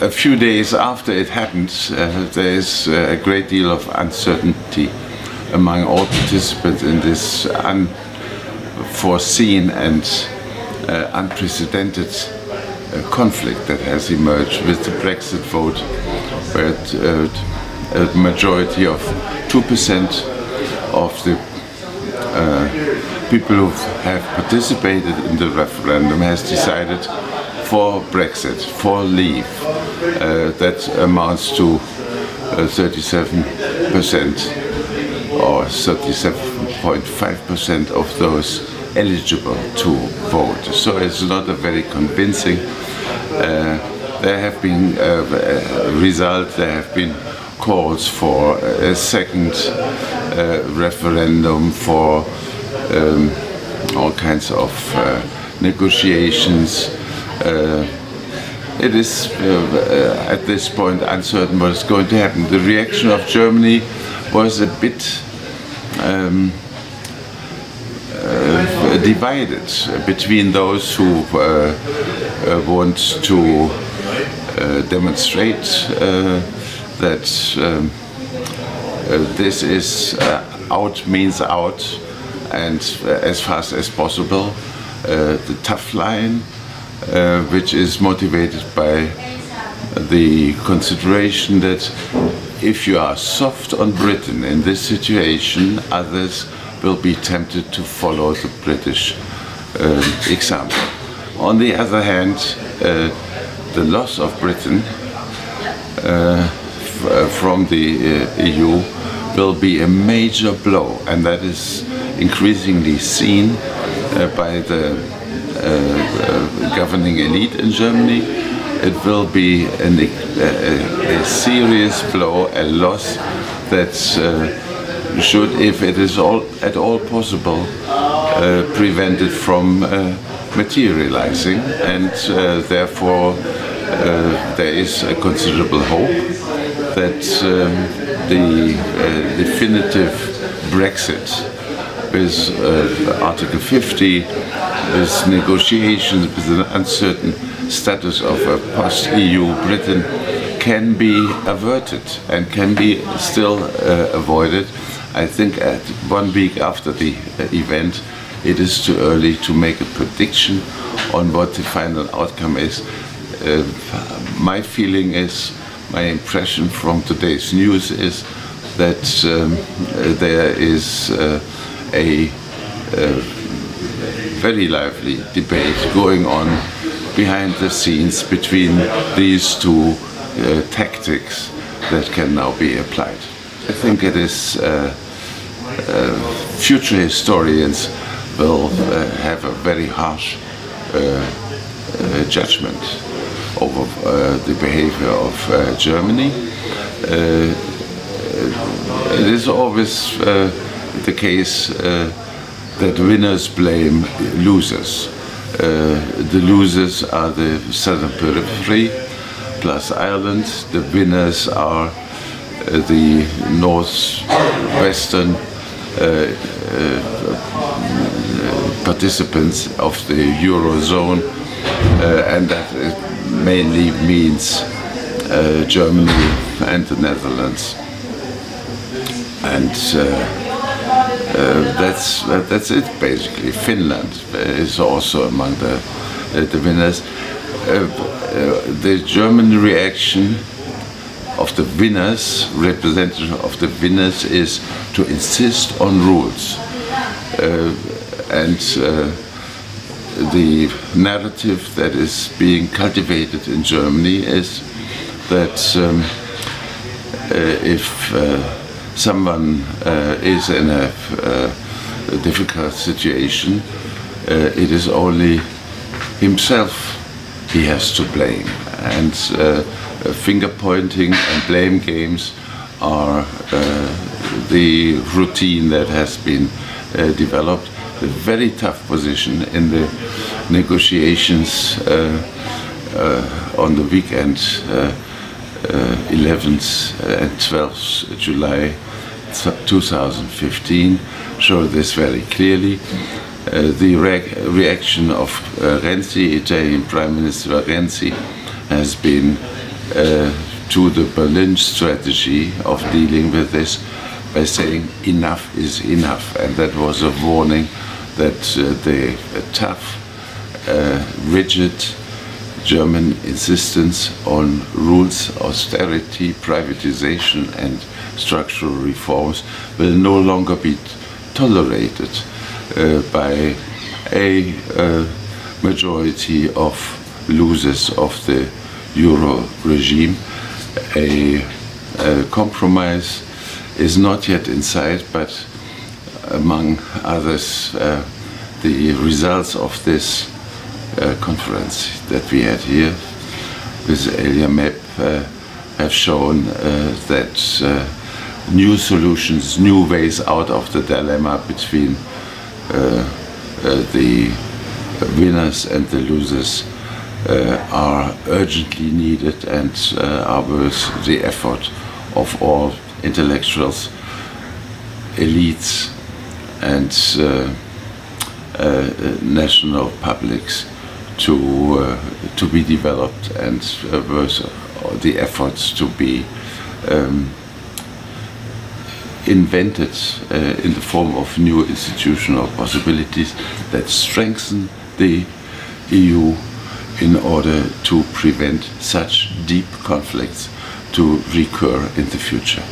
a few days after it happened, uh, there is a great deal of uncertainty among all participants in this unforeseen and uh, unprecedented uh, conflict that has emerged with the Brexit vote, where uh, a majority of 2% of the uh, people who have participated in the referendum has decided for Brexit, for leave. Uh, that amounts to 37% or 37.5% of those eligible to vote. So it's not a very convincing. Uh, there have been uh, results. There have been calls for a second uh, referendum for um, all kinds of uh, negotiations. Uh, it is uh, at this point uncertain what is going to happen. The reaction of Germany was a bit um, uh, divided between those who uh, want to demonstrate that um, this is out means out and as fast as possible. the tough line uh, which is motivated by the consideration that if you are soft on Britain in this situation, others will be tempted to follow the British uh, example. On the other hand, uh, the loss of Britain uh, from the uh, EU will be a major blow, and that is increasingly seen uh, by the governing elite in Germany. It will be an, a, a, serious blow, a loss that uh, should, if it is all, at all possible, uh, prevent it from materializing, and therefore there is a considerable hope that um, the uh, definitive Brexit with uh, Article 50 with negotiations with an uncertain status of a post-EU Britain can be averted and can be still uh, avoided. I think at one week after the uh, event, it is too early to make a prediction on what the final outcome is. Uh, my feeling is, my impression from today's news is that um, there is uh, a very lively debate going on behind the scenes between these two uh, tactics that can now be applied. I think it is uh, uh, future historians will uh, have a very harsh uh, uh, judgment over the behavior of Germany. it is always the case that winners blame losers. Uh, the losers are the southern periphery plus Ireland. The winners are uh, the northwestern uh, uh participants of the Eurozone, uh, and that mainly means uh, Germany and the Netherlands. And uh, that's that's it basically. Finland is also among the uh, the winners. Uh, the German reaction of the winners, representative of the winners, is to insist on rules. Uh, and uh, the narrative that is being cultivated in Germany is that um, uh, if someone uh, is in a, uh, a difficult situation, uh, it is only himself he has to blame. And finger pointing and blame games are the routine that has been developed a very tough position in the negotiations uh, uh, on the weekend, uh, 11th and 12th July 2015 show this very clearly. Uh, the re reaction of uh, Renzi, Italian Prime Minister Renzi, has been uh, to the Berlin strategy of dealing with this by saying enough is enough. And that was a warning that uh, the tough, uh, rigid German insistence on rules, austerity, privatization, and structural reforms will no longer be tolerated uh, by a uh, majority of losers of the euro regime. A, a, compromise is not yet in sight, but among others, uh, the results of this conference that we had here with ELIAMEP uh, have shown uh, that uh, new solutions, new ways out of the dilemma between uh, the winners and the losers are urgently needed and are worth the effort of all intellectuals, elites, and national publics to uh, to be developed and uh, the efforts to be um, invented uh, in the form of new institutional possibilities that strengthen the EU in order to prevent such deep conflicts to recur in the future.